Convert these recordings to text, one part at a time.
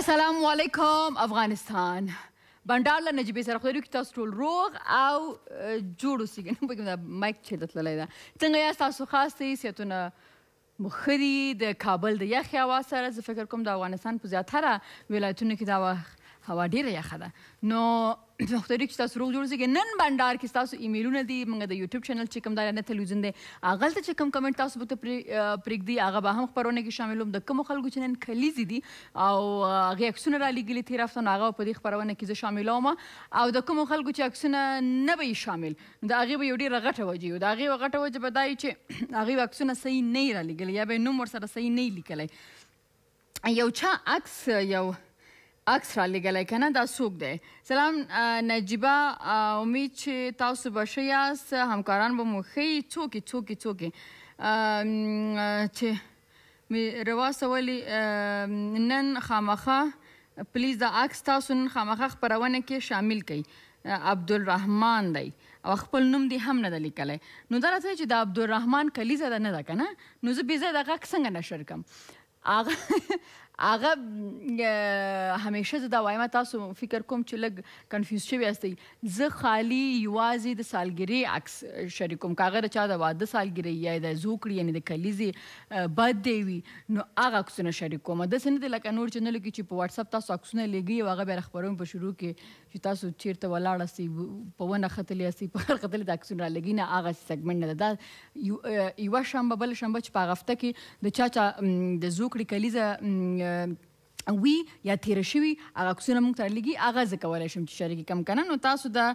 السلام علیکم افغانستان بنډار له نجیبې سره خدای کې تاسو ټول روغ او جوړ اوسئ نو کوم دا مایک چې تللی ده څنګه یاست تاسو خاص دي صحتونه مخري د کابل د یخ هوا سره زه فکر کوم د افغانستان په زیاتره ولایتونو کې دا هوا ډیره یخه ده نو خدای چې تاسو روغ جوړ اوسئ نن بنډار کې تاسو ایمیلونه دي موږ د یوټیوب channel چې کوم دا نه تلویزیون دی. هغه ته چې کوم کمنټ تاسو به پرېږدي هغه به هم خپرونه کې شاملوم د کوم خلکو چې نن کلیزي دي او هغه عکسونه را لګلي تیر هفته نو هغه په دې خپرونه کې زه شاملوم او د کوم خلکو چې عکسونه نه به شامل د هغه به یو ډیر غټه وجه د هغه غټه وجه به دای چې هغه عکسونه صحیح نه را لګلي یا به نوم ور سره صحیح نه لیکلی. یو چا عکس یو عکس را لګلی که نه؟ دا څوک دی؟ سلام نجیبه امید چې تاسو به ښه یاست همکاران به مو ښه څوک یې څوک یې څوک یې چې مې رواستولي نن خامخه please دا عکس تاسو نن خامخه خپرونه کې شامل کړئ عبدالرحمن دی. او خپل نوم دی هم نه ده لیکلی. نو دا راځي چې د عبدالرحمن کلیزه نه ده که نه؟ نو زه ځای دغه څنګه نشر کړم هغه هغه همیشه زه دا وایم تاسو فکر کوم چې لږ confuse شوي یاستئ زه خالی یوازې د سالګرې عکس شریکوم. د چا د واده سالګرې یا د زوکړې یعنې د کلیزې بد دی وي نو هغه عکسونه شریکوم. داسې نه دی لکه نور channel و کې چې په واتساپ تاسو عکسونه او هغه بیا خپروم په شروع کې چې تاسو چیرته ولاړ سئ په ونه ختلی یاستئ په هر ختلي د عکسونه لګي نه هغه segment نه دا یوه شنبه بله شنبه چې په هغه هفته کې د چا چا د زوکړې کلیزه وی یا تیر شوی هغه عکسونه موږ ته لګي هغه زه کولی شم چې شریک کم کنه. نو تاسو د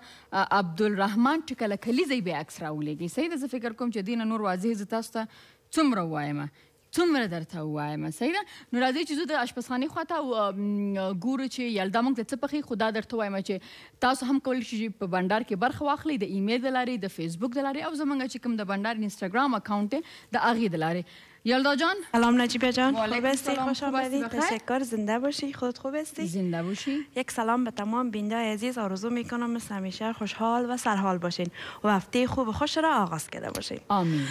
عبدالرحمن چې کله کلیزی به عکس راولېږي صحیح ده زه فکر کوم چې دینه نور واضح زه تاسو ته څومره وایم څومره درته ووایم صحیح ده نو راځئ چې زه د اشپزخانې خواته ګورو چې یلدا موږ څه پخې خو دا درته وایم چې تاسو هم کولی شئ په بنډار کې برخه واخلئ د ایمیل د لارې د فیسبوک د لارې او زموږ چې کوم د بنډار اینستاګرام account د هغې د لارې یلدا جان؟ سلام نجیبه جان. خوب هستی؟ خوش آمدید تشکر. زنده باشی؟ خود خوب هستی؟ زنده باشی. یک سلام به تمام بینده عزیز. آرزو می‌کنم مثل همیشه خوشحال و سرحال باشین و هفته خوب خوش را آغاز کرده باشین. آمین.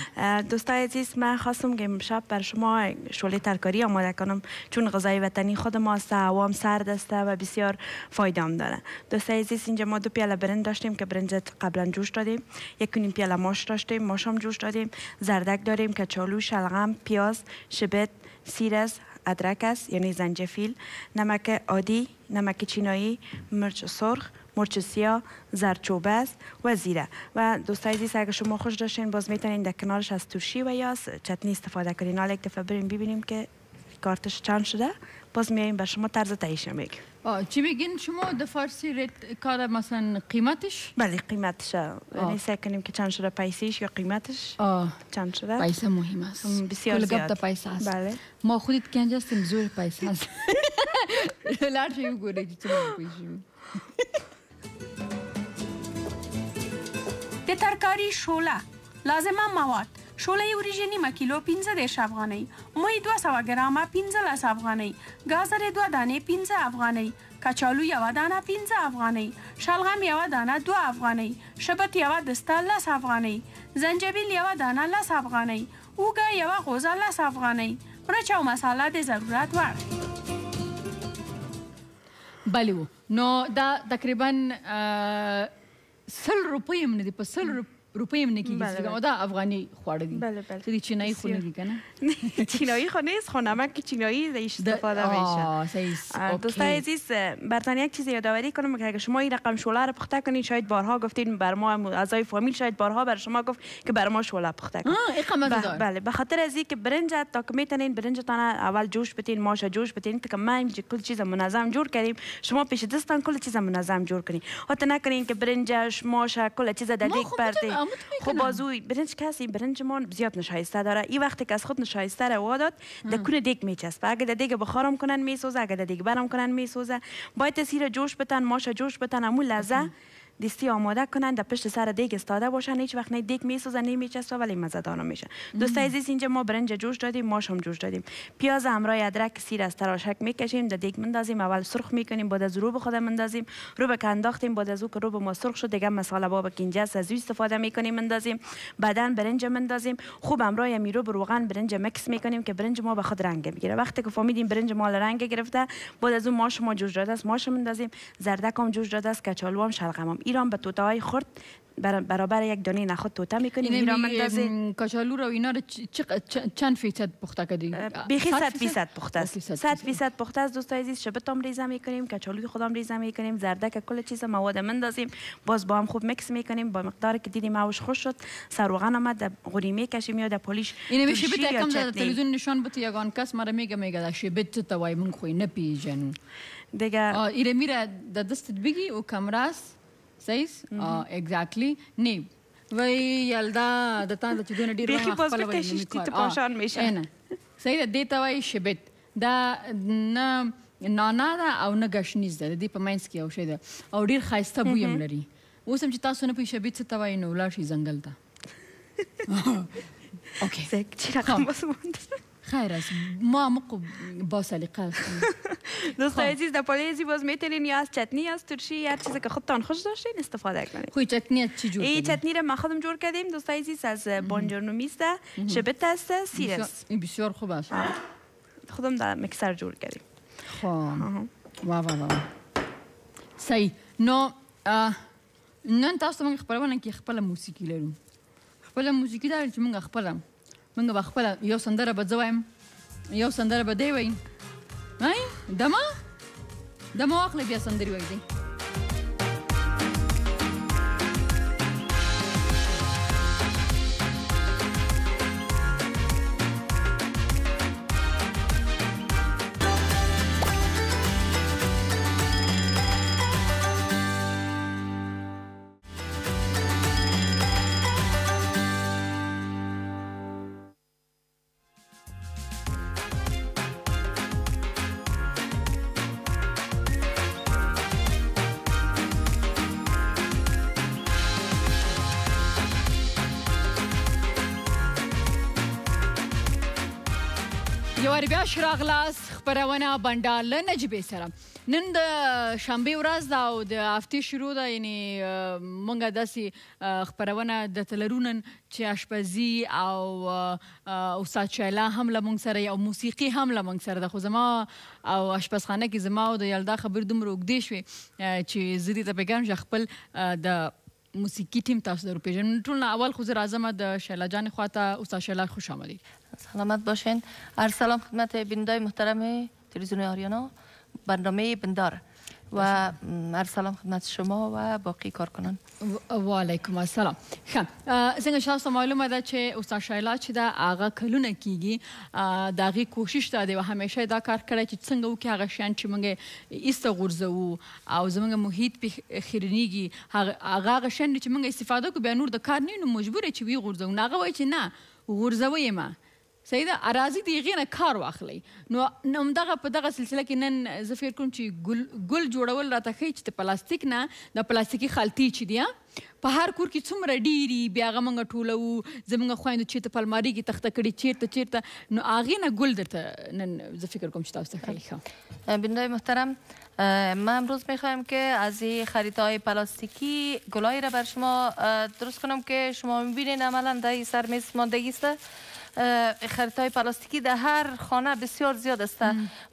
دوستای عزیز من خواستم که امشب بر شما شوله ترکاری آماده کنم. چون غذای وطنی خود ماست هوام سرد است و بسیار فایده هم داره. دوستای عزیز اینجا ما دو پیاله برنج داشتیم که برنج قبلا جوش دادیم. یک نیم پیاله ماش داشتیم ماش هم جوش دادیم. زردک داریم کچالو شلغم پیاز شبت سیرس ادرک است یعنی زنجفیل نمک عادی نمک چینایی مرچ سرخ مرچ سیاه زرچوبه است و زیره و دوستای عزیز اگر شما خوش داشتین باز می‌تونین در کنارش از ترشی و یا چتنی استفاده کنین حالا یک دفعه بریم ببینیم که کارتش چند شده باز میاییم بر شما طرز تهیهش میگیم چی بگین شما د فارسی ریت کار مثلا قیمتش بله قیمتش یعنی سعی کنیم که چند شده پیسیش یا قیمتش آه. چند شده پیسه مهم است بسیار کل گپ د پیسه است بله ما خودت که اینجا هستیم زور پیسه است لار شي وګورئ چې څومره پیسې د ترکاری شوله لازمه مواد شوله وریژې نیمه کیلو 15 افغانۍ. موی 200 ګرامه 15 افغانۍ. گازر دو دانه 15 افغانۍ. کچالو یو دانه 15 افغانۍ. شلغم یو دانه 2 افغانۍ. شبت یو دسته 10 افغانۍ. زنجبیل یو دانه 10 افغانۍ. اوګه یو غوزه 10 افغانۍ. مرچ او مساله د ضرورت وړ. بله و نو دا تقریبا سل روپۍ هم نه دي په سل روپۍ روپۍ هم نه بله، کېږي بله. او دا افغاني خواړه دي بله، بله. دي چینایي خو نه. دي نه چینایی خو نیست خو نمک چینایی د- استفاده میشه. دوستای عزیز برتن یک چیز یادآوری کنم که اگه شما این رقم شوله رو پخته کنید شاید بارها گفتین بر ما اعضای فامیل شاید بارها بر شما گفت که بر ما شوله پخته کن دار. بله به خاطر از اینکه برنج تا که می‌تونین برنجتان اول جوش بتین ماش جوش بتین تا که ما کل چیز منظم جور کردیم شما پیش دستان کل چیز منظم جور کنین حتی نکنین که برنجش ماش کل چیز خب پرتین آمد خب. بازوی برنج کسی برنج ما زیاد نشایسته داره. این وقتی که از خود نشایسته رو واداد در کون دیگ میچسبه اگه دیگ بخارم کنن میسوزه اگه دیگ برم کنن میسوزه. باید تسیر جوش بتن ماش جوش بتن امو لحظه دیستی آماده کنن در پشت سر دیگ استاده باشن هیچ وقت نه دیگ میسوزه نمیچسبه ولی مزدار میشه دوست عزیز اینجا ما برنج جوش دادیم ماش هم جوش دادیم. پیاز همراه ادرک سیر از تراشک می‌کشیم در دیگ مندازیم اول سرخ می‌کنیم بعد از رو به خود مندازیم رو که انداختیم بعد از او که رو به ما سرخ شد دیگه مساله باب کنجه از او استفاده می‌کنیم مندازیم بعدا برنج مندازیم خوب همراه میرو به روغن برنج مکس می‌کنیم که برنج ما به خود رنگ بگیره. وقتی که فهمیدیم برنج ما رنگ گرفته بعد از اون ماش ما جوش داده است ماش مندازیم زردک هم جوش داده است کچالو هم شلغم هم. ایران به توته های خرد برابر یک دانه نخود توته می‌کنیم. ایران مندازیم کچالو رو اینا رو چند فیصد پخته کردی؟ بیخی 100 فیصد؟ پخته است. 100 فیصد پخته است دوستای عزیز. شبت هم ریزه می‌کنیم کچالوی خودم ریزه می‌کنیم زردک کل چیز مواد مندازیم. باز با هم خوب مکس می‌کنیم با مقداری که دیدیم اوش خوش شد. سروغن آمد در غوری می‌کشیم یا در پلیش این میشه بیت یکم در تلویزیون نشان بده یگان کس مرا میگه میگه شبت تو وای من خوی نپیژن. دیگه ایره میره در دستت بگی او کمراست سیس اگزیکټلی نه وای یلدا د تا د چې دونه ډیر وخت خپل وای نه میکار پاشان میشه نه صحیح ده ته وای شبت دا نه نانا ده او نه غشنیز ده د په ماینس کې او شی ده او ډیر خایسته بوی هم لري اوس هم چې تاسو نه پوه شبت څه ته وای نو لاړ شي ځنګل ته اوکې زه چې رقم بسموند خیر است. ما مقو با سلیقه دوست عزیز در پالیزی باز میتونین یا از چتنی از ترشی یا چیزی که خودتان خوش داشتین استفاده کنید خوی چتنی چی جور این چتنی رو ما خودم جور کردیم. دوست عزیز از بانجورنومی است شبت است. سیر است. بسیار خوب است. خودم در مکسر جور کردیم. خب. وا وا وا صحیح نو نن تاسو موږ خبرونه کې خپل موسیقي لرو. خپل موسیقي دا چې موږ خپل موږ به خپل یو سندره به زه وایم یو سندره به دی وایي. دمه؟ دمه واخلې بیا سندرې وایي یوار بیا شراغلاس خبرونه بندال نجيبه سره نن د شنبه ورځ دا او د هفته شروع ده یعنی مونږه داسې خبرونه د تلرونن چې اشپزي او او ساچاله هم لمونږ سره او موسیقي هم لمونږ سره د خو زما او اشپزخانه کې زما او د یلدا خبر دومره وګدې شوې چې زدي ته پیغام خپل د موسیقي تیم تاسو درو پیژن ټول اول خو زه راځم د شیلا جان خواته استاد شیلا خوش آمدید. سلامت باشین. ارسلام خدمت بینندای محترم تلویزیون آریانا. برنامه بندار و ارسلام خدمت شما و باقی کارکنان. و علیکم السلام. خب څنګه شاسو معلومه ده چې استاد شایلا چې دا هغه کلونه کیږي دا غي کوشش ده او همیشه دا کار کړی چې څنګه وکي هغه شان چې موږ ایست غورځو او زموږ محیط په خیرنیږي هغه هغه شان چې موږ استفاده کوو بیا نور د کار نه نو مجبور چې وی غورځو نه وای چې نه؟ غورځوي ما صحیح ده اراضي دی غینه کار واخلي. نو نو دغه په دغه سلسله کې نن زه فکر کوم چې ګل ګل جوړول راته خي چې پلاستیک نه د پلاستیکي خالتي چي دی په هر کور کې څومره ډيري بیا غمنګ ټولو زمونږ خويندو چې ته پلماري کې تخته کړي چیرته چیرته. نو اغه نه ګل درته نن زه فکر کوم چې تاسو ته خیلی ښه. بینندای محترم ما امروز میخوایم که از این خریدهای پلاستیکی گلایی را بر شما درست کنم که شما میبینید عملا در این سرمیز ماندگی است های پلاستیکی در هر خانه بسیار زیاد است.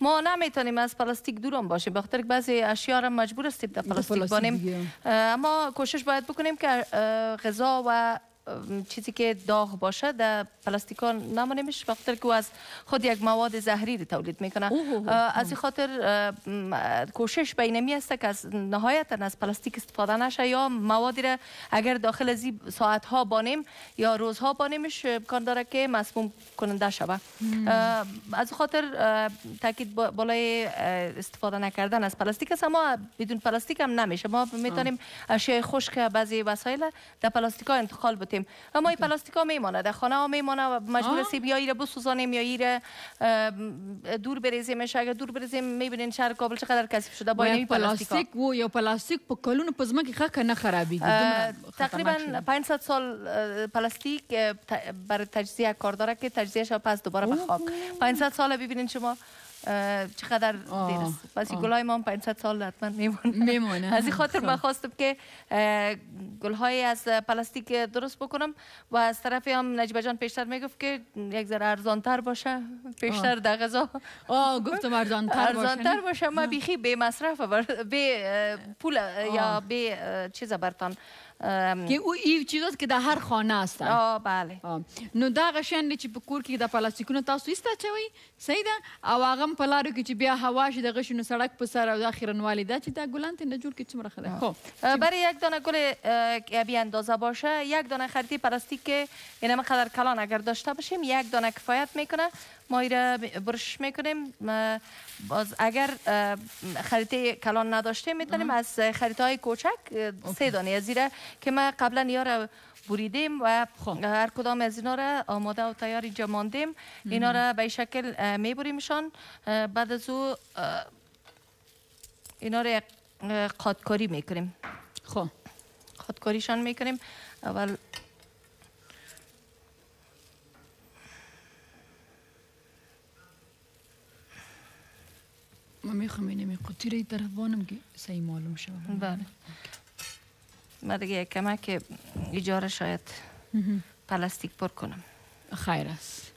ما نمی‌تونیم از پلاستیک دورم باشیم. بخاطر که بعضی اشیا را مجبور هستیم در پلاستیک بانیم. اما کوشش باید بکنیم که غذا و چیزی که داغ باشه در پلاستیکا نمانیمش بخاطر که از خود یک مواد زهری تولید می‌کنه. از این خاطر کوشش بینمی است که از نهایتا از پلاستیک استفاده نشه یا موادی را اگر داخل از ساعت ها بانیم یا روزها بانیمش امکان داره که مسموم کننده شوه از خاطر تاکید بالای استفاده نکردن از پلاستیک است اما بدون پلاستیک هم نمیشه. ما می‌تونیم اشیاء خشک بعضی وسایل در پلاستیک ها انتقال میماتیم اما این پلاستیک ها میمانه در خانه ها میمانه و مجبور. هستیم یا ایره بسوزانیم یا ایره دور بریزیمش اگر دور بریزیم می‌بینین شهر کابل چقدر کثیف شده. با این پلاستیک و یا پلاستیک په کلونو په ځمکه که نه دومره تقریبا خطرناک شده. 500 سال پلاستیک برای تجزیه کار داره که تجزیهش پس دوباره به خاک 500 سال ببینین شما چقدر آه، دیر است پس. گلای ما هم 500 سال حتما میمونه. میمونه. از این خاطر خب. من خواستم که گلهای از پلاستیک درست بکنم و از طرف هم نجیبه جان پیشتر می‌گفت که یک ذره ارزانتر باشه. پیشتر در غذا. آه گفتم ارزانتر ارزانتر باشه. باشه ما بیخی به مصرف بر به اه، پول یا به اه، چیز برتان. که او این چیزاست که در هر خانه هستن آه بله آه. نو دا غشن چې په کور کې د پلاستیکونو تاسو ایسته چوي صحیح ده او هغه په لارو کې چې بیا هوا شي د غشنو سړک په سر او د اخیرنوالي دا چې دا ګلان ته نه جوړ کې څومره ده خب برای یک دانه گل که بی اندازه باشه یک دانه خریدی پلاستیک که این همه قدر کلان اگر داشته باشیم یک دانه کفایت میکنه ما ایره برش می‌کنیم. باز اگر خریطه کلان نداشته می‌تونیم از خریطه کوچک اه، سه دانه از زیره که ما قبلا یاره بریدیم و خب. هر کدام از اینا را آماده و تیار اینجا ماندیم. اینا را به شکل میبریمشان. بعد از او اینا را قاطکاری می‌کنیم. خب. خودکاریشان می‌کنیم. اول من میخوام اینه می قطی رو این طرف وانم که صحیح معلوم شد بله من دیگه کمک اجاره شاید پلاستیک پر کنم. خیر است.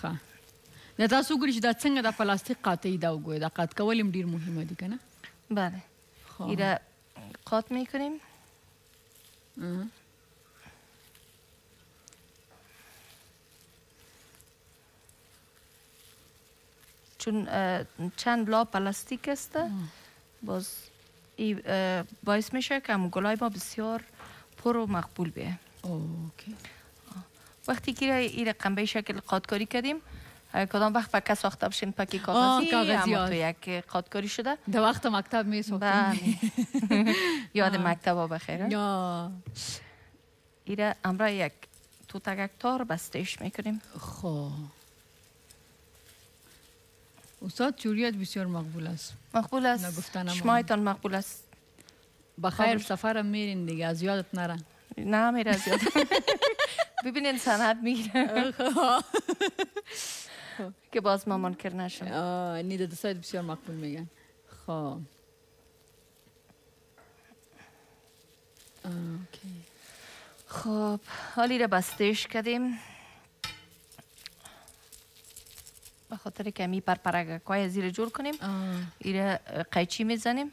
ښه دا تاسو وګورئ چې دا څنګه د پلاستیک قاطعي دا وګورئ دا قات کول هم ډیر مهمه دي کنه بله. ایره قاط میکنیم چون چند لا پلاستیک است باز ای باعث میشه که گلای ما بسیار پر و مقبول بیه okay وقتی که این رقم به شکل قاطکاری کردیم کدام وقت پکه ساخته بشین پکی کاغذی اما. تو یک قاطکاری شده د وخت مکتب می یاد مکتب بخیره یا ایره امرا یک تو تگک تار بستهش می‌کنیم خب استاد جوریت بسیار مقبول است مقبول است شمایتان مقبول است بخیر. سفرم میرین دیگه از یادت نره نه میره زیاد ببینین سند می‌گیره که باز ما منکر نشم آه، نی د سایت بسیار مقبول میگن خب خب حالی را بستهش کردیم به خاطر که می پرپرگکای زیر جور کنیم. ایره قیچی می‌زنیم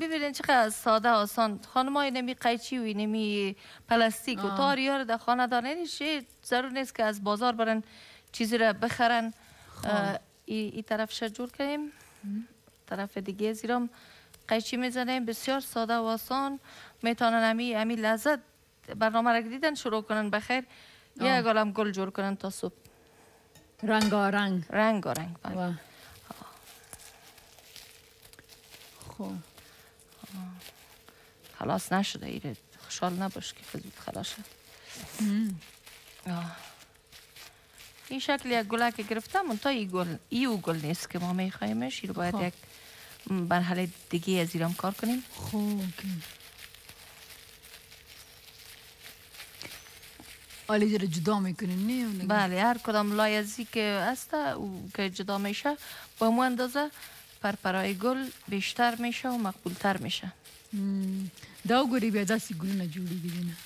ببینین چقدر ساده آسان خانم های نمی قیچی و نمی پلاستیک و ها رو در خانه دارن چی ضرور نیست که از بازار برن چیزی را بخرن اه، ای, طرفش جور کنیم طرف دیگه زیرام قیچی می‌زنیم بسیار ساده و آسان می‌تونن امی امی لذت برنامه را دیدن شروع کنن بخیر. یک عالم گل جور کنن تا صبح رنگارنگ. رنگ رنگ بله. خب. خلاص نشده ایره. خوشحال نباش که زود خلاص شد. این شکل یک گله که گرفتم اون تا ای گل ای او گل نیست که ما میخوایمش. رو باید خب. یک مرحله دیگه از ایرام کار کنیم. خب OK آلی رو جدا میکنین نه؟ بله هر کدام layers ی که هست او که جدا میشه با مو اندازه پرپرای گل بیشتر میشه و مقبولتر میشه. دا وګورئ بیا داسې ګلونه جوړېږي دي نه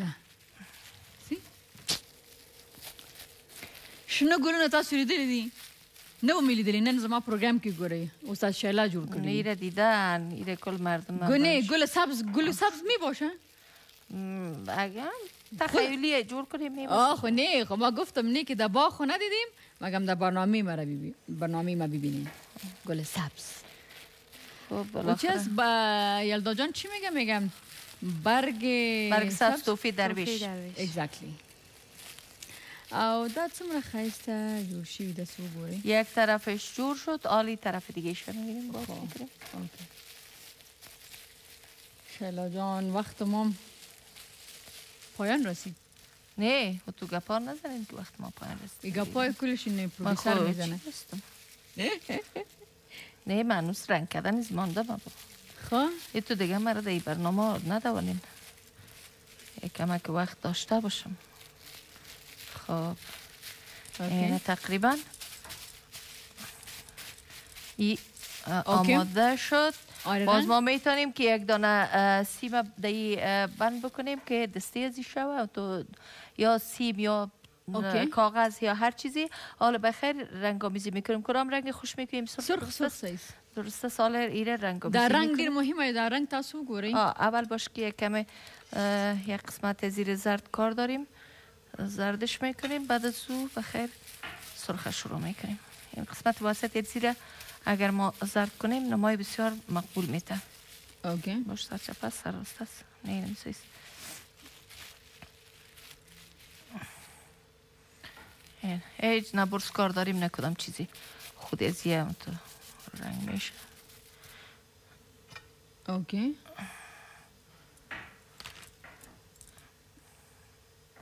دا سی شنه ګلونه تاسو لیدلي دي نه به مې لیدلي نن زما پروګرام کې ګورئ استاد شیلا جوړ کړی ایره دیدن ایره کل مردم گونه گل سبز گل سبز می باشه تخیلی جور کنیم می آه خو نه خب ما گفتم نه که در باغ خو ندیدیم مگم در برنامه ما را ببین برنامه ما ببینیم. گل سبز. خب و چی است؟ با یلدا جان چی میگم میگم برگ برگ سبز توفی درویش. Exactly. او دا څومره ښایسته جوړ شوي ده څه وګورئ یک طرفش جور شد عالی طرف دیگه شو می‌گیریم باز خب. می‌کنیم. اوکی. شیلا جان وقت ما پایان رسید نه خب تو گپا نزنین تو وقت ما پایان رسید ایگا پای کلش اینه پروفیسر می‌زنه؟ نه من هنوز رنگ کردن از مانده بابا خب ای تو دیگه مرا در برنامه ندوانین کمک وقت داشته باشم خب اینه تقریبا ای. آماده شد باز نه؟ ما می‌تونیم که یک دانه سیم دی بند بکنیم که دسته ازی شوه تو یا سیم یا اوکی. کاغذ یا هر چیزی. حالا بخیر رنگ آمیزی می‌کنیم. کدام رنگ خوش می‌کنیم سرخ سرخ درسته سال ایره رنگ آمیزی در رنگ. دیر مهمه در رنگ تاسو آه، اول باش که یک کمی اه، یک قسمت زیر زرد کار داریم. زردش می‌کنیم بعد از او بخیر سرخ شروع می‌کنیم. این قسمت واسط زیر اگر ما زرد کنیم نمای بسیار مقبول میته OK. باش سر چپ سر راست است نه نمیسویست هیچ نه برس کار داریم نه کدام چیزی. خود از یه تو رنگ میشه. اوکی.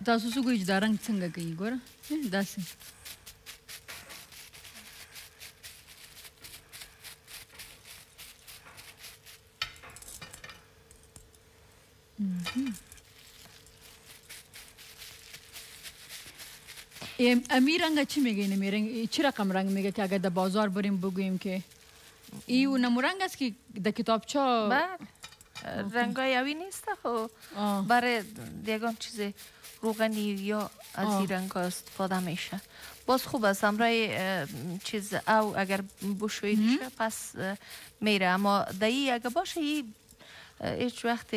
تاسو څه ګوئ چې دا رنګ څنګه کوي؟ ګوره. داسې ام- امی رنگ چی میگه این می رنگ چی رقم رنگ میگه که اگر در بازار بریم بگوییم که ای اونم رنگ است که در کتابچه بله. رنگای اوی نیست آه. برای دیگان چیز روغنی یا از. این رنگ ها استفاده میشه. باز خوب است. امرای چیز او اگر بشویده شه پس میره. اما دایی اگر باشه ای هیڅ وخت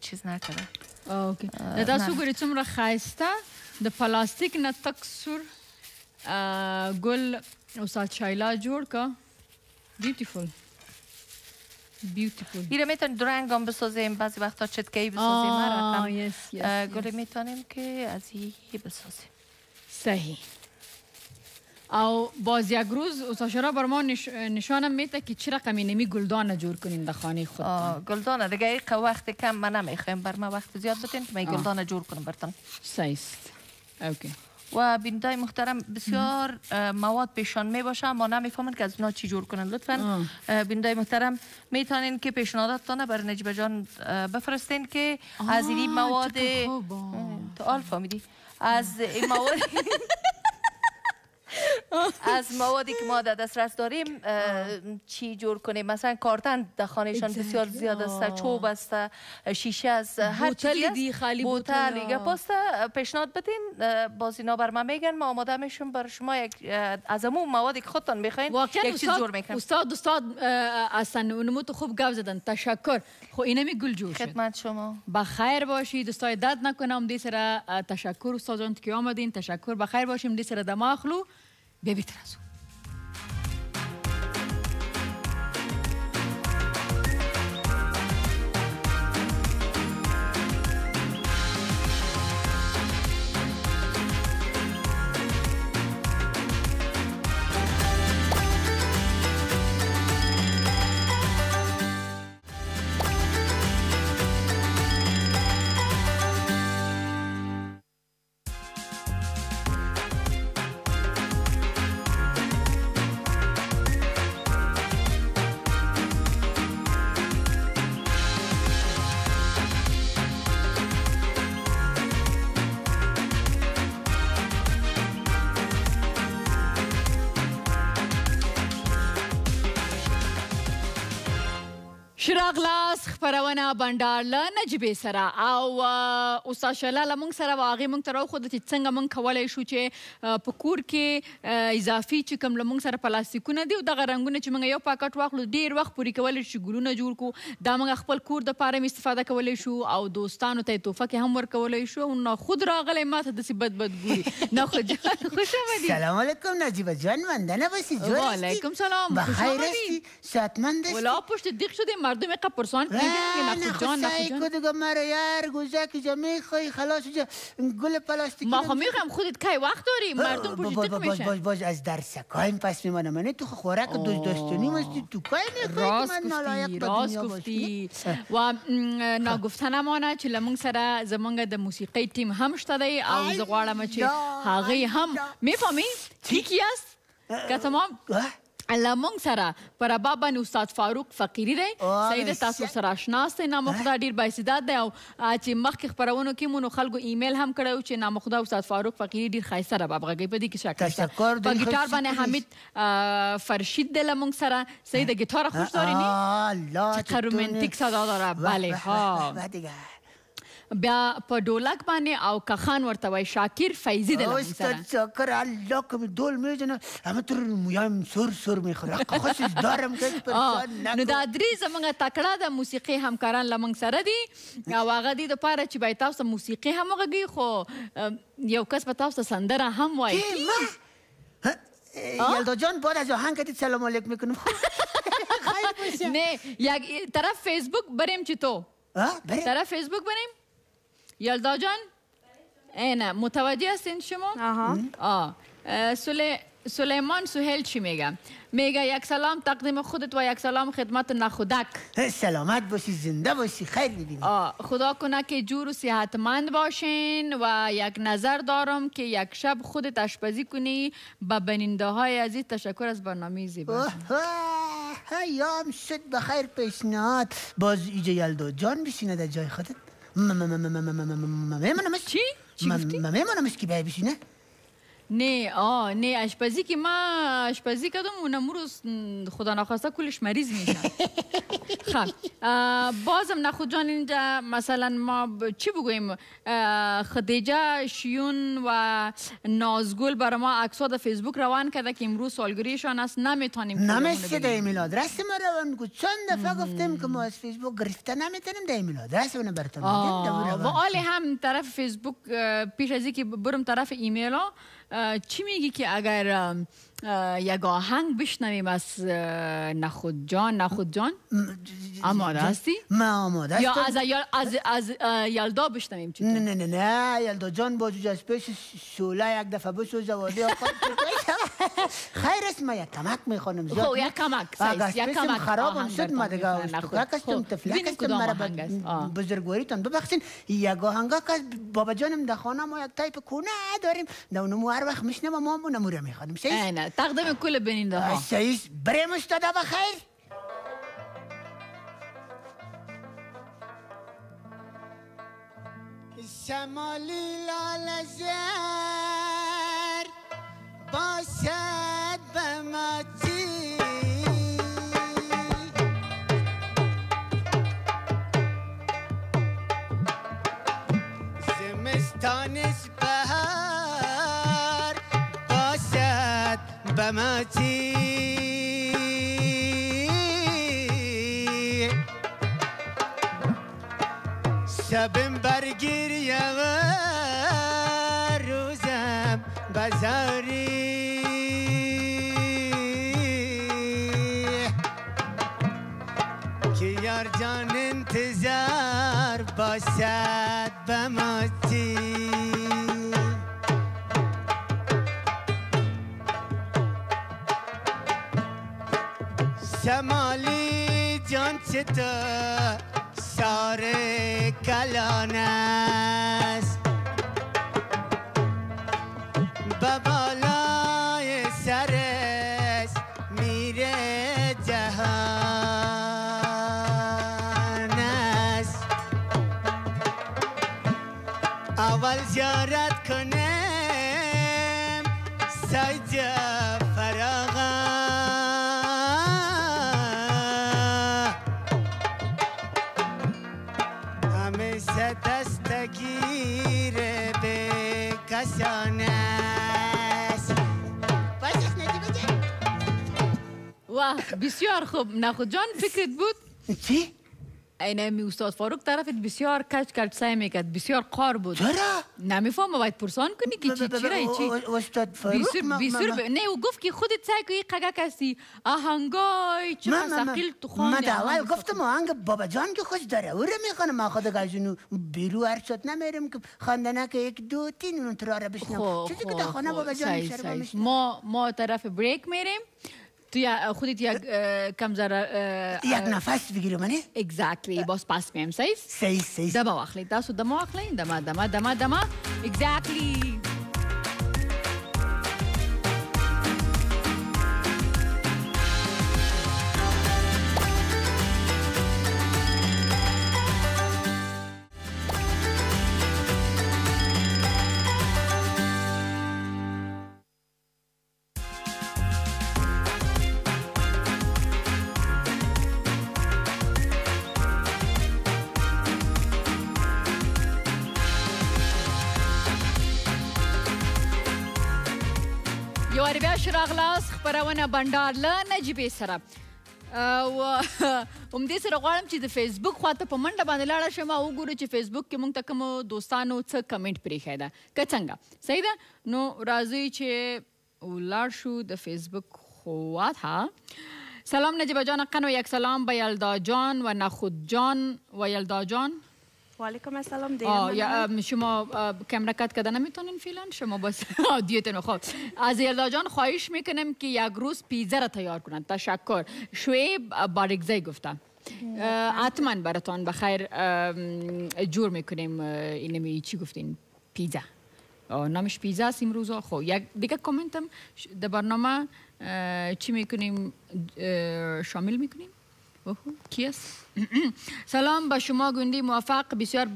چیز نکړه OK. دا څو ګورې څومره خایسته. د پلاستیک نه تک سور ګل استاد شایلا جوړ کا beautiful beautiful میره میتونیم دو رنگ هم بسازیم؟ بعضی وقتا چتکه ای بسازیم آه, yes yes گله میتونیم که از یه بسازیم. صحیح. او باز یک روز استاد شایلا بر ما نش... نشانم میده که چه رقمی نمی گلدان جور کنین در خانه خود آه، گلدانه. دیگه ایق وقت کم من نمی‌خوایم بر ما وقت زیاد بتین که من. گلدانه جور کنم برتن صحیح است اوکی. و بینندای محترم بسیار مواد پیشان می باشه. اما نمی‌فهمن که از اونا چی جور کنن. لطفا بینندای محترم می‌تونین که پیشنهاداتتان بر نجبه جان بفرستین که از این مواد تو آل فهمیدی از این مواد از موادی که ما در دسترس داریم چی جور کنیم؟ مثلا کارتن در خانهشان بسیار. زیاد است. چوب است شیشه است هر چیزی. دی، خالی بوتل دیگه. پاستا پیشنهاد بدین باز اینا بر من میگن. ما آماده میشم بر شما یک از امون موادی که خودتان می‌خواین یک چیز جور استاد می‌کنم. استاد استاد اصلا اونمو تو خوب گپ زدن. تشکر. خو اینمی گل جور شد. خدمت شما. بخیر باشید دوستای داد نکنم. دی سره اه، تشکر استاد جان که آمدین. تشکر. بخیر باشیم. دی سره دما اخلو Bebê transou. از او. شراغلاس خبرونه بندار له نجبې سره. او استاد شلال موږ سره واغې موږ تر خو د څنګه موږ کولای شو چې په کور کې اضافي چې کوم له موږ سره پلاستیکونه دي او دغه رنگونه چې موږ یو پاکټ واخلو ډیر وخت پوری کولای شو ګلونه جوړ کو دا موږ خپل کور د پاره استفاده کولای شو او دوستانو ته تحفه کې هم ور کولای شو نه خود راغلی ماته د بد بد ګوري. نه خو جان خوش آمدید سلام علیکم نجیبه جان مندنه باشی و علیکم سلام بخیر هستی ساعتمند هستی؟ ولا پشت دیق شده مردم قبرسان اه، نخود جان نخود جان. دیگه مرا یار گوزه که جا می‌خوای خلاص جا گل پلاستیکی ما خب می‌خوام خودت کی وقت داری؟ مردم باز میشن. باز از درس کایم پس میمانم. من تو خو خوراک دوست داشتنی مستی تو کای می‌خوای من نالایق به دنیا باشی؟ و ناگفتنه مانه چې لمونږ سره زمونږ د موسیقۍ ټیم هم شته دی او زه غواړم چې هغه هم. می‌فهمی؟ کی است که تمام؟ لمونږ سره پر بابا نو استاد فاروق فقيري دی سید تاسو سره آشنا ستې نامخدا ډیر بایسیدات دی او چې مخکې خبرونو کې مونږ خلکو ایمیل هم کړو چې نامخدا استاد فاروق فقيري ډیر خایسته را بابغږی په دې کې شک. تشکر، په خوش باندې. حمید فرشید دی لمونږ سره سید ګیټار خوش داری نی آه، الله رومانتیک صدا داره بله ها بیا په ډولک باندې او کخان ورته وای شاکر فیضی لمونږ استاد سره. شکر الله که می دول میزنه همه تر مویم سر سر میخوره خوشش دارم که پرسان نو دا درې زمونږ تکړه د موسیقي همکاران لمنګ سره دي. او هغه دي د پاره چې باید تاسو موسیقي هم وغږي خو یو کس به تاسو سندره هم وایي. ای ما اه؟ یلدا جان بعد از آهنگ کدید سلام علیک میکنم. نه یک طرف فیسبوک بریم چې تو. طرف فیسبوک بریم یلدا جان نه متوجه هستین شما؟ آها. آه سلی... سلیمان سهیل چی میگه؟ میگه یک سلام تقدیم خودت و یک سلام خدمت نخودک. سلامت باشی زنده باشی خیر ببینی آه، خدا کنه که جور و صحتمند باشین و یک نظر دارم که یک شب خودت آشپزی کنی به بنینده های عزیز تشکر از برنامه زیبا. یام شد بخیر پیشنهاد. باز ایجا یلدا جان بشینه در جای خودت. میمونمش چی؟ نه آه نه آشپزی که ما آشپزی کردم اونم روز م، خدا نخواسته کلش مریض میشن خب بازم نخود جان اینجا مثلا ما چی بگوییم؟ اه، خدیجه شیون و نازگل برای ما عکس‌ها در فیسبوک روان کرده که امروز سالگریشان است. نمی‌تونیم نمسته در email address ما روان کن چند دفعه گفتیم که ما از فیسبوک گرفته نمی‌تونیم در email address براتون اون آه، و آلی هم طرف فیسبوک پیش از اینکه برم طرف ایمیل ها چی میگی که اگر یک آهنگ بشنویم از نخود جان. نخود جان؟ آماده هستی؟ ما آماده یا هستم. از, یال- از, از اه، یلدا بشنویم چی نه نه نه نه. یلدا جان با جوج از پیش شوله یک دفعه بسوزه و دی آقا خیر است ما یک کمک می‌خوانم. زیاد خب یک کمک اگر سایز یک پیشم کمک خرابم شد ما دیگه هستم خب، تفلک کدام مرا. بزرگواریتان. ببخشین یک آهنگا که از بابا جانم در خانه ما یک تایپ کونه داریم. در اونمو هر وقت میشنم ما اونمو رو می‌خوانم تاخذه من كل البنين ده. هسه إيش بريمش ده بخير الشمالي على زار باشد بماتي. زمستانش باشد به ما چی شبم برگیریه و روزم بزاری که یار جان انتظار باشد به جان چطور سار کلان است. بسیار خوب. نخود جان فکرت بود؟ چی؟ اینمی استاد فاروق طرفت بسیار کچ کرد سعی می‌کرد. بسیار قار بود. چرا؟ نمیفهم باید پرسان کنی که چی چرا چی استاد فاروق؟ ما- ب... نه او گفت که خودت سعی کنی قگک هستی. آهنگای چرا ثقیل تو خانه؟ اول آهنگ گفتم آهنگ بابا جان که خوش داره. او رو می‌خوانم. ما خود گازونو بیرو ارشد نمیرم که خواندنه که یک دو تین اون ترا رو بشنم خب چیزی که در خانه بابا جان ما ما طرف بریک میریم. تو یا خودت یک اه، کم ذره یک نفس بگیرم منه اگزکتلی باز پس میم سیف سیس سیس دما واخلي تاسو دما واخلئ دما دما دما دما exactly خبرونه بندار له نجيبې سره. او هم دې سره غواړم چې د فیسبوک خواته په منډه باندې لاړه شم او وګورو چې فیسبوک کې مونږ ته کوم دوستانو څه کمنټ پرې ده. که څنګه؟ صحیح ده؟ نو راځي چې ولاړ شو د فیسبوک خواته. سلام نجیبه جان قن و یک سلام به یلدا جان و نخود جان. و یلدا جان و علیکم السلام آه دیگه شما کمره کت کردن نمی‌تونین فعلا شما بس دیتون خب از یلدا جان خواهش می‌کنم که یک روز پیزا را تیار کنند تشکر شعیب بارگزی گفته اه، حتما براتان بخیر جور می‌کنیم اینمی چی گفتین پیزا نامش پیزا است امروز خب یک دیگه کامنتم در برنامه چی می‌کنیم شامل می‌کنیم اوهو، کی است سلام به شما گوینده موفق بسیار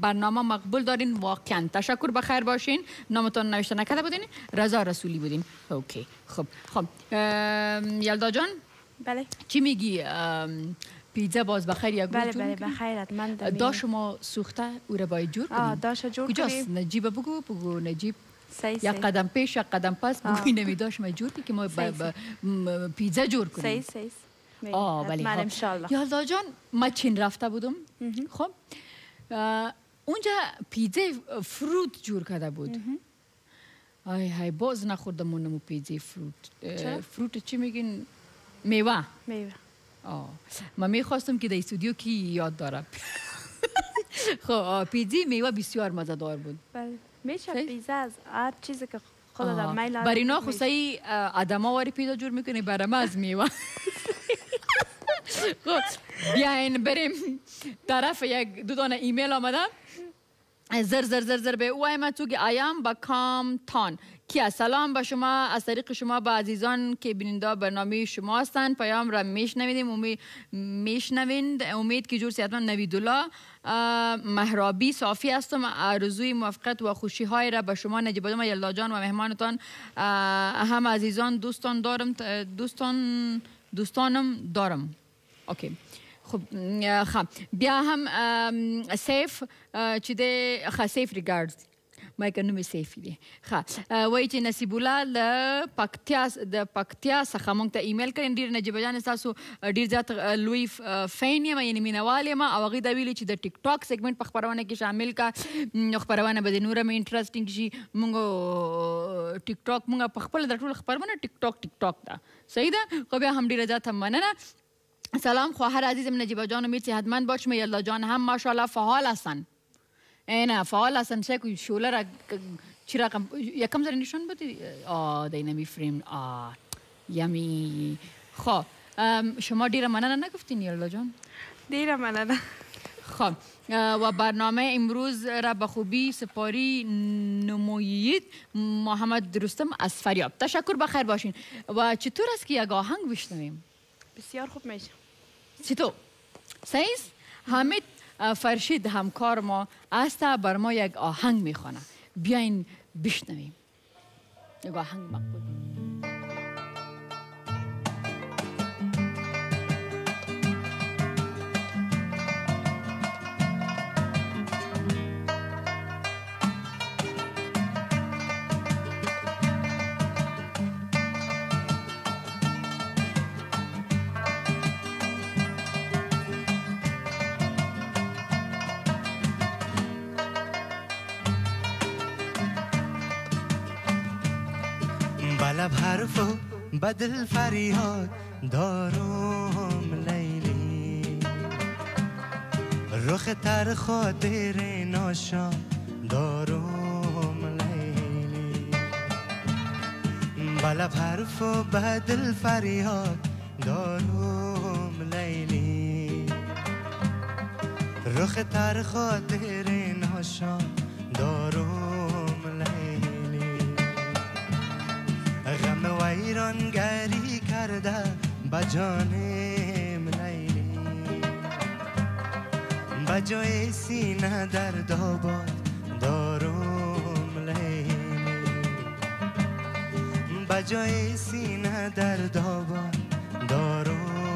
برنامه مقبول دارین واقعا تشکر بخیر باشین نامتان نوشته نکرده بودین رضا رسولی بودین اوکی خب خب یلدا جان بله چی میگی ام، پیزا باز بخیر یک بله بله؟ بخیرت من دا شما سوخته او را باید جور کنیم داشت جور کجاست نجیب بگو بگو نجیب یک صحیح قدم پیش یک قدم پس. بگوی نمیداش ما جور که ما پیزا جور کنیم آه بله من خب. انشالله یالدا جان ما چین رفته بودم. خب اونجا پیزه فروت جور کرده بود. آی های باز نخوردم اونمو پیزه فروت؟ فروت چی میگین؟ میوه. میوه. آه. من می‌خواستم که در استودیو کی یاد داره خب آه، پیزه میوه بسیار مزدار بود. بله. میشه. پیزا از هر چیزی که خودت آه. میل برای اینا خصوصی آدما واری پیدا جور می‌کنه برای ما از میوه. خب بیاین بریم طرف یک دو دانه ایمیل آمده زر زر زر زر به او ایم تو که آیام با کام تان کیا سلام به شما از طریق شما به عزیزان که بیننده برنامه شما هستند پیام را میشنویدیم امید میشنوید امید که جور صحتمند نویدالله اه، مهرابی صافی هستم آرزوی موفقیت و خوشی های را به شما نجیب آدم یلدا جان و مهمانتان هم عزیزان دوستان دارم دوستان دوستانم دارم OK خب خب بیا هم سیف چې د خا سیف regards ما یې نوم سیف دی ښه وایي چې نصیب الله له پکتیا د پکتیا څخه مونږ ته ایمیل کړی ډیر نجیب جان تاسو ډیر زیات لوی فین یم یعنی مینوال یم او هغه دا ویلي چې د ټیک ټاک سیګمنټ په خبرونه کې شامل کا نو خبرونه به د نورم interesting شي مونږ ټیک ټاک مونږ په خپل د ټول خبرونه ټیک ټاک ټیک ټاک دا صحیح ده خو بیا هم ډیر زیات مننه سلام خواهر عزیزم نجیبا جان امید صحتمند باشم یلا جان هم ماشاءالله فعال هستن. نه فعال هستن. کوی شوله را چی رقم؟ یکم زر نشان بده آه دینامی فریم آه yummy. خب ام، شما ډیر مننه نگفتین یلا جان؟ دیر مننه. خب و برنامه امروز را به خوبی سپاری نمایید. محمد درستم از فریاب. تشکر بخیر باشین. و چطور است که یک آهنگ بشنویم؟ بسیار خوب میشه. چطور سیز حمید فرشید همکار ما است بر ما یک آهنگ می‌خوانه بیاین بشنویم یک آهنگ مقبول بدل فریاد دارم لیلی. رخ تر خاطر ناشان دارم لیلی. بلب حرف و بدل فریاد دارم لیلی. رخ تر خاطر ناشان ویرانگری کرده بجانم لیلی. بجای سینه در داباد دارم لیلی. بجای سینه در داباد دارم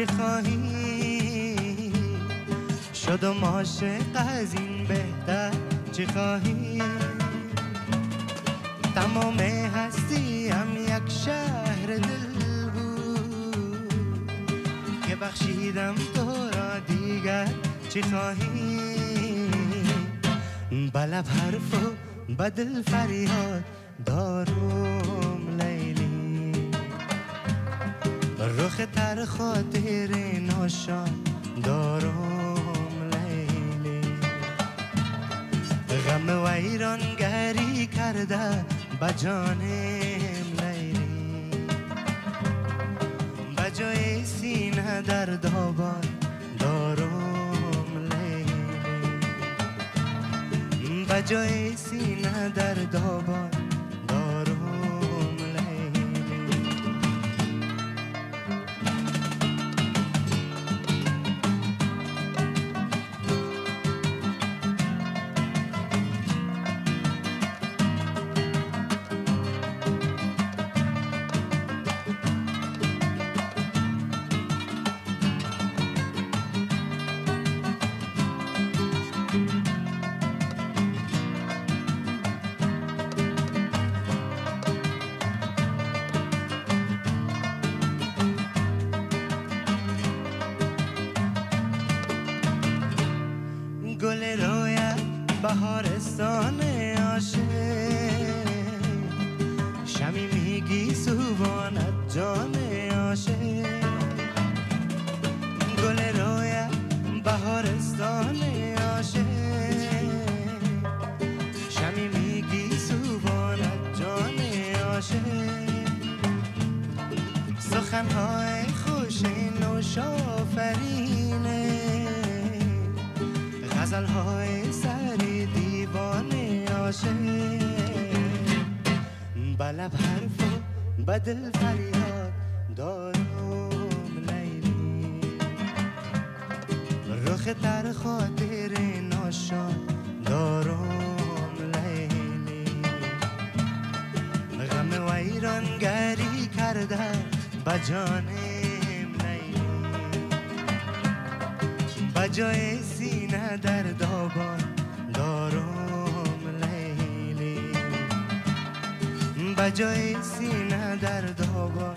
چه خواهی. شدم عاشق از این بهتر چه خواهی؟ تمام هستیم یک شهر دل بود. که بخشیدم تو را دیگر چه خواهی؟ بلب حرف و بدل فریاد دارم رخ تر خاطر ناشان دارم لیلی. غم ویرانگری کرده بجانم لیلی. بجای سینه در دابان دارم لیلی. بجای سینه در دابان سخنهای خوش نوش آفرینه. غزل های سری دیوانه عاشق. بلب حرف و بدل فریاد دارم لیلی. رخ تر خاطر ناشان دارم لیلی. غم ویرانگری کرده بجانم لیلی بجای سینه در دابان دارم لیلی. بجای سینه در دابان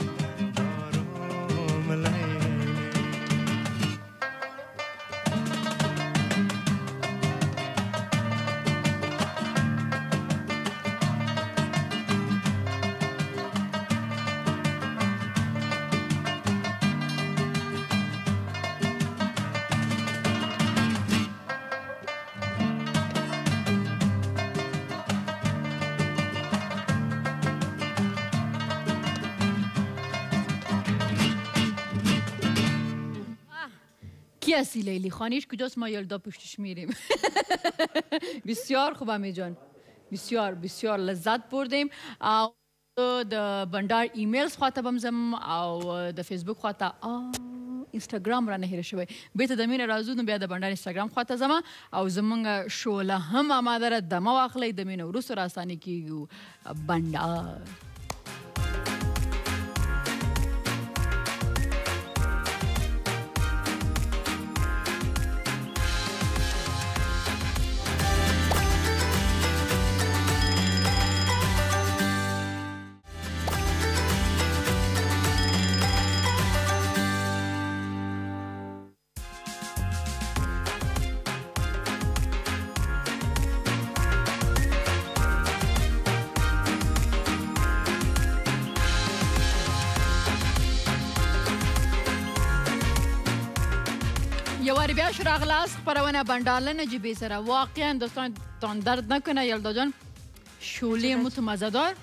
کی هستی لیلی خانیش کجاست ما یلدا پشتش میریم. بسیار خوب امی جان. بسیار بسیار لذت بردیم. آه، د بندار ایمیلز خواته بم زم او د فیسبوک خواته آه، اینستاګرام را نه هیر شوی. بیرته د مینه راځو نو بیا د بندار اینستاګرام خواته زما او زمونږ شوله هم آماده ده دمه واخلئ. د مینه وروسته راستانې کیږو. بندار خبرونه بنداله نجیبی سره. واقعا دوستان تان درد نکنه یلدا جان. شوله متمزدار.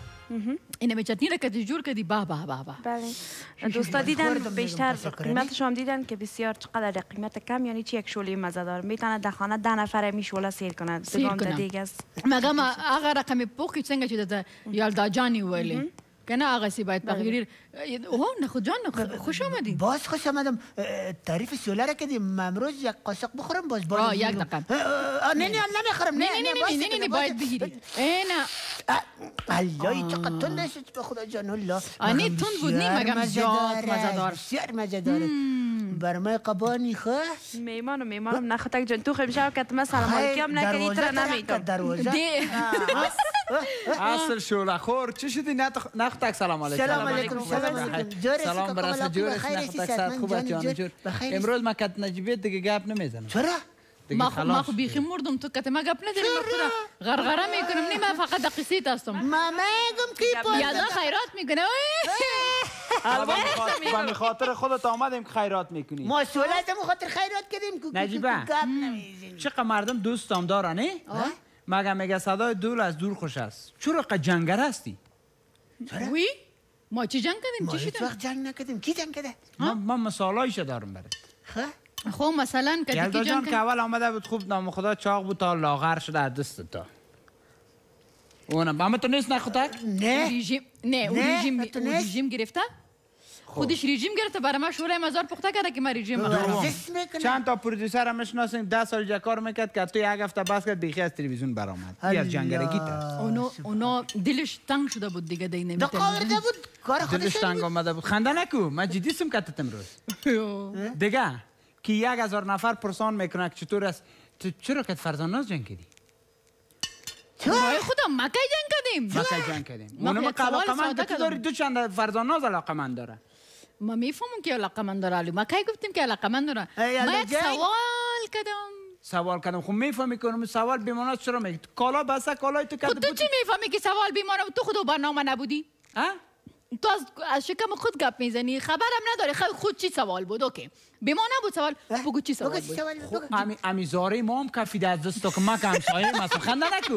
اینه می چتنی را که جور کردی با با با با بله دوستا دیدن بیشتر قیمتش هم دیدن که بسیار چقدر در قیمت کم یعنی چی یک شوله مزدار؟ میتونه در خانه ده نفره می شوله سیر کنه. سیر کنه. مګه ما هغه رقم پوخ څنګه چې د یلدا جانی ویلې کنه هغه سی باید تغییر او نه خود جان خ- خوش آمدید. باز خوش آمدم. تعریف شوله را کردیم. امروز یک قاشق بخورم باز باز آه، یک. دقیقه. نه نه نمی‌خورم نه نه نه نه نه نه باید کده. بگیری اینا اه، الله چقدر تند است به خدا جان الله. آنی تند بود، نی بسیار مگم زیاد داره، مزه دار. بسیار مزه داره برمای قبانی خواه میمان و میمانم نخوتک جان تو که ما سلام علیکم دروازه تر نمیتون دروازه. اصل شوله خور چی شدی نخ تک سلام علیکم. سلام علیکم. سلام. علیکم جور سلام. برس جورش نخ تک ساعت خوب است جان جور. امروز ما کت نجیبه دیگه گپ نمی‌زنم. چرا؟ ما خو ما خو بیخی مردم. تو کته ما گپ نداری مخورا غرغره می‌کنم نه ما فقط د قصې تاستم ما میگم کی یادا خیرات می‌کنه. با به خاطر خودت آمدیم که خیرات می‌کنی. ما سوالات مو خاطر خیرات کردیم. نجیبه. چقدر مردم دوستم دارن مگه میگه صدای دول از دور خوش است. چرا قد جنگر هستی وی؟ ما چی جنگ کردیم؟ ما چی هیچ شدم وقت جنگ نکردیم. کی جنگ کرده؟ من, من مثالایش دارم برات خب. خو مثلا کدی یلدا کی جان جنگ که اول آمده بود خوب نام خدا چاق بود تا لاغر شده از دست تا. اونم. اما تو نیست نخوتک نه. نه او نه، او نیست. رژیم گرفته؟ خودش رژیم گرفته برای ما شوره مزار پخته کرده که ما رژیم چند تا پرودوسر هم می‌شناسیم ده سال جا کار می‌کرد که تو یک هفته بس کرد بیخی از تلویزیون برآمد. از جنگرگی است اونو اونو دلش تنگ شده بود دیگه دی دا نمی‌تونه قاورده بود کار دلش خودش تنگ بود. آمده بود. خنده نکو من جدی سم کتت امروز. دیگه که یک هزار نفر پرسان می‌کنه که چطور است. تو چرا که فرزاناز جنگ کردی؟ وای خدا ما کی جنگ کردیم؟ ما که جنگ کردیم. ما اونم علاقه من تو داری. دو چند فرزاناز علاقه من داره. ما می‌فهمم که علاقه من داره علی ما کی گفتیم که علاقه من داره ما یک. سوال کردم سوال کردم خب می‌فهمی کنم سوال بیمانات چرا میگی کالا بسه کالای تو کرده تو چی می‌فهمی که سوال بیمارم تو خود برنامه نبودی ها؟ تو از, از شکم خود گپ می‌زنی؟ خبرم نداری. خب خود چی سوال بود؟ اوکی. به ما نبود سوال؟ بگو چی سوال بود. خب. امی امیزاره ما هم کفیده از دست تو که ما که همسایه ما خنده نکو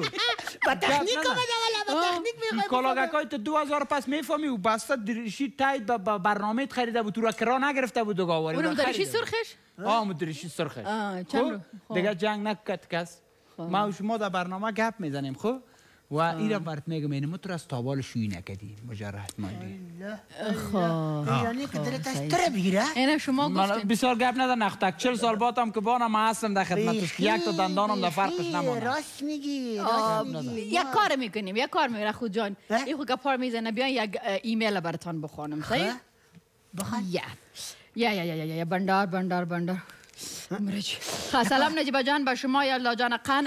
با تکنیک. آمده والا با تکنیک این می‌خوای کالاگکای تو دو هزار پس می‌فهمی و بسته درشی تایید به به برنامه خریده بود. تو را کرا نگرفته بود و گاواری اونم را درشی. سرخش؟ آه مدرشی سرخه آه، چند رو؟ خب. دیگه جنگ نکت کس. ما و شما در برنامه گپ می‌زنیم خب؟ و این را برات میگم اینو تو را از تابال شوی نکدی مجرد ماندی. یعنی که دلت از تره بگیره. اینا شما من گفتین. بسیار گپ نده نختک چل سال باتم که بانم ما هستم در خدمتش که یک تا دندانم در فرقش نمانه راست میگی آه، راست میگی. یک کار می‌کنیم یک کار می‌کنیم. خود جان؟ این خود گپار می‌زنه بیان یک ایمیل براتان بخوانم صحیح؟ بخوان یا. یا یا یا یا یا. بندار بندار بندار. مرج خب، سلام نجیبه جان به شما یا جان قن.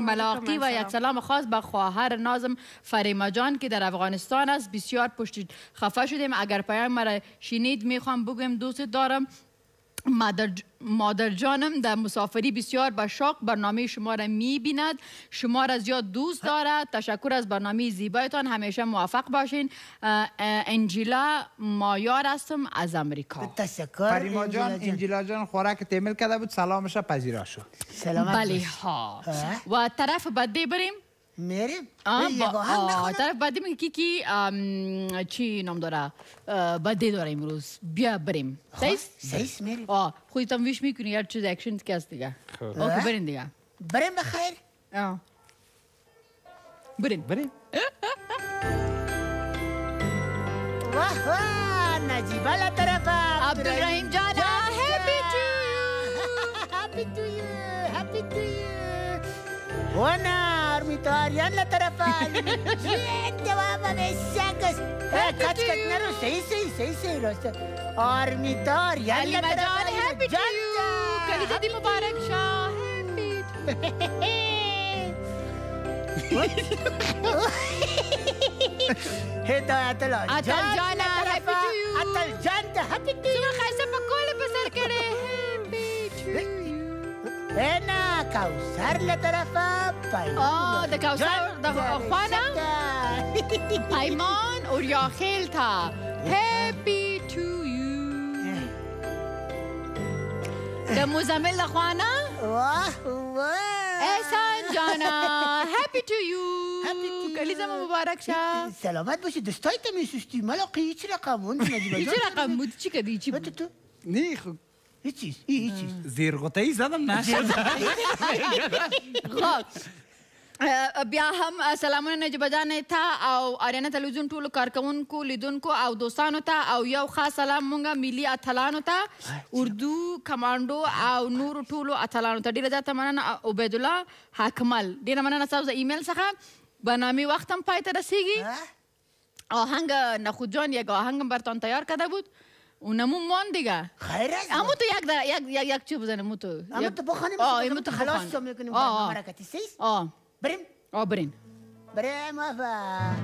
ملاقی و یک سلام خاص به خواهر نازم فریما جان که در افغانستان است. بسیار پشت خفه شدیم. اگر پیام مرا شنید می‌خوام بگویم دوست دارم مادر, مادر جانم در مسافری بسیار به شوق برنامه شما را می بیند شما را زیاد دوست دارد. تشکر از برنامه زیبایتان. همیشه موفق باشین. انجیلا مایار هستم از امریکا تشکر فریما جان انجیلا جان خوراک تیمل کرده بود. سلامش را پذیرا شد. سلامت بله. ها؟ و طرف بعدی بریم. میریم آه، یک با- آهنگ آه، بخونم طرف بعدی میگه کی کی ام، چی نام داره اه، بعدی داره امروز بیا بریم سیس سیس میریم آه خودتان ویش می‌کنی هر چیز اکشن که هست دیگه اوکی برین دیگه بریم بخیر آه. برین بریم واه واه نجیبه له طرفه عبدالرحیم جانا هپی ټو هپی ټو historia, anda tarapán. Siente, baba, me sacas. Ah, Catch cat, narro, sí, sí, sí, sí, los. Ormitoria, anda tarapán. Happy to you. Kalita di mubarak siya. Happy. Ito, ito lo. Atal John, happy to you. Atal John, happy to you. Sumakay sa pagkulipasar ka rin. Happy to you. Enak. کوثر له طرفه پیدا آه د کوثر د خوانه پیمان اوریا خیل تا هپی ټو یو د مزمل د خوانه واه واه احسان جانا هپی ټو یو Happy to you. کلیزه مو مبارک شه سلامت باشی دستای تا میسوستی ملاقی هیچ رقم چه جان رقم بود چی کدی چی تو بود تو نه خب هیچ چیز ای هیچ چیز زیرغوته‌ای زدم نشد بیا هم سلامونه نجیبه جان ته او اریانا تلویزیون ټولو کارکونکو لیدونکو او دوستانو ته او یو خاص سلام مونږه ملي اتلانو ته اردو کمانډو او نور ټولو اتلانو ته ډیره زیاته مننه عبید الله حاکمل ډیره مننه تاسو د ایمیل څخه برنامه وقت هم پای ته رسیږي آهنگ نخود جان یک آهنگ برتان تیار کرده بود اونمون مان دیگه خیر است امو تو یک در یک یک یک چی بزنه مو تو یک- تو بخوانیم آه امو تو خلاص. شو می‌کنیم آه، برنامه آه. را کتی سیس آه بریم آه برین بریم آفا